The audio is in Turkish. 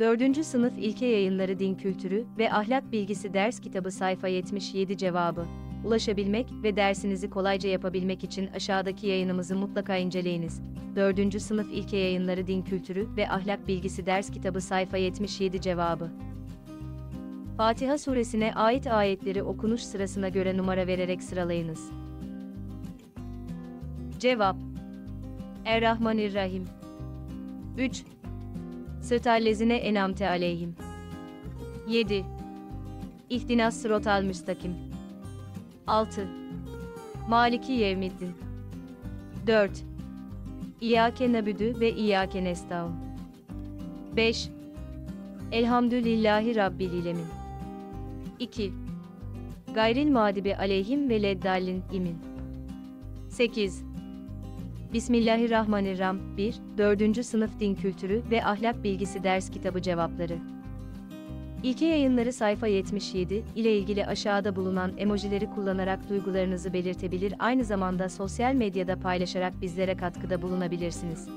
4. Sınıf İlke Yayınları Din Kültürü ve Ahlak Bilgisi Ders Kitabı Sayfa 77 Cevabı Ulaşabilmek ve dersinizi kolayca yapabilmek için aşağıdaki yayınımızı mutlaka inceleyiniz. 4. Sınıf İlke Yayınları Din Kültürü ve Ahlak Bilgisi Ders Kitabı Sayfa 77 Cevabı Fatiha suresine ait ayetleri okunuş sırasına göre numara vererek sıralayınız. Cevap Errahmanirrahim 3. Sırtallezine enamte aleyhim 7. İhtinas sırotal müstakim 6. Maliki yevmiddin 4. İyyâke nabüdü ve İyyâke nestaun 5. Elhamdülillahi Rabbil İlemin 2. Gayril mağdibi aleyhim ve leddallin imin 8. Bismillahirrahmanirrahim 1. 4. Sınıf Din Kültürü ve Ahlak Bilgisi Ders Kitabı Cevapları İlke yayınları sayfa 77 ile ilgili aşağıda bulunan emojileri kullanarak duygularınızı belirtebilir aynı zamanda sosyal medyada paylaşarak bizlere katkıda bulunabilirsiniz.